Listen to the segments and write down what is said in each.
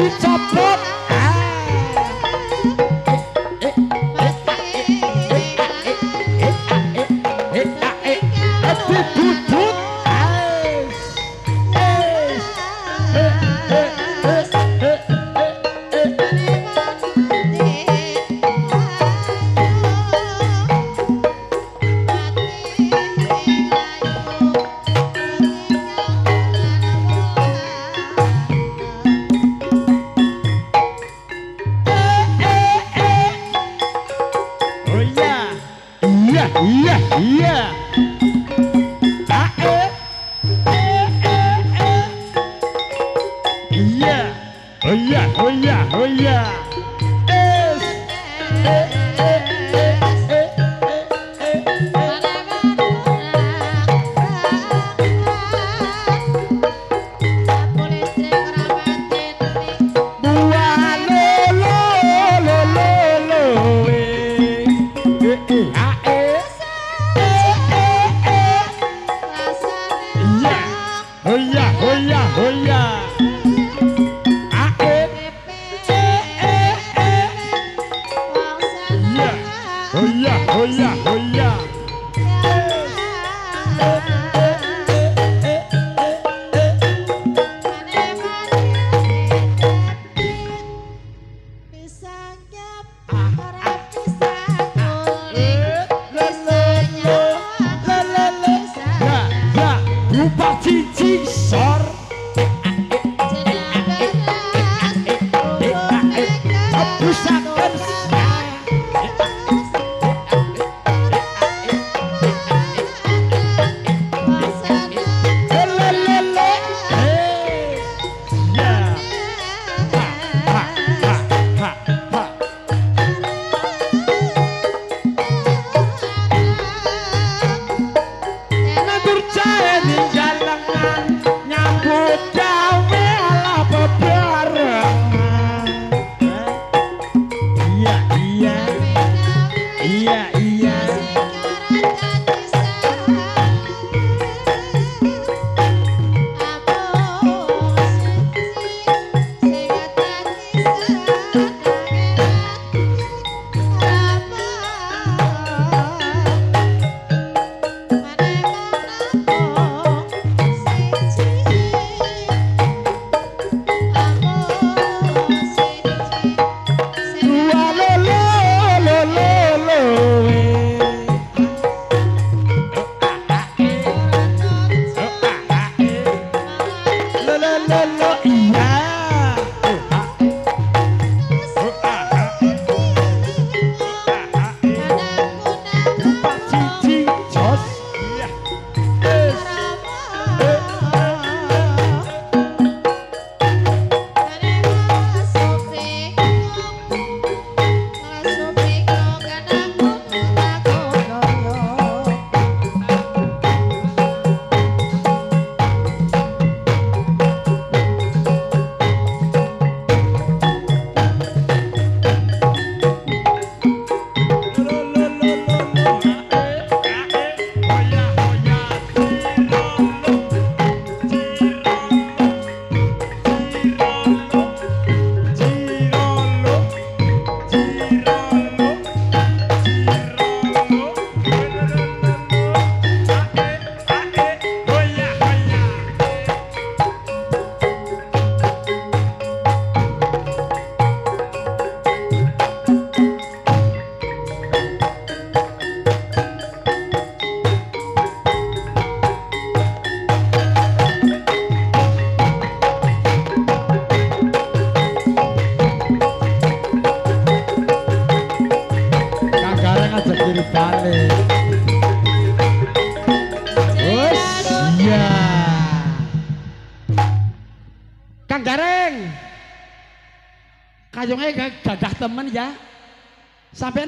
Pizza Pop. oh yeah, oh yeah, oh yeah. Yes. ah,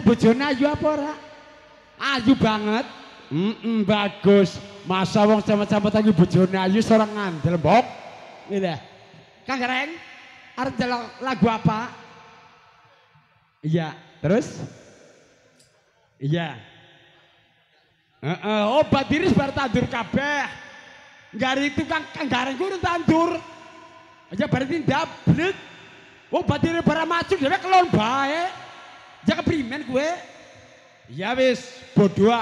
bojone ayu apa ora? Ayu banget. Mm bagus. Masa wong sama-sama tadi bojone ayu seorang ngandel, Mbok. Ini Kang Gareng, arep lagu apa? Iya, terus? Iya. Uh, uh, oh, badiris bar tandur kabeh. Gari itu Kang Kang Gareng kudu tandur. Aja berarti ndablet. Oh, badiris bara maju dhewe kelon bae. Ya keprimen gue. Ya wis, bodoh.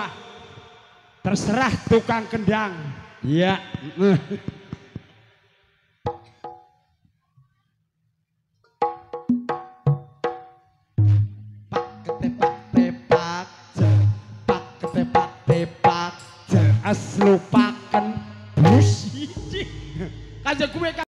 Terserah tukang kendang. Ya. Lupakan bus. Kaja gue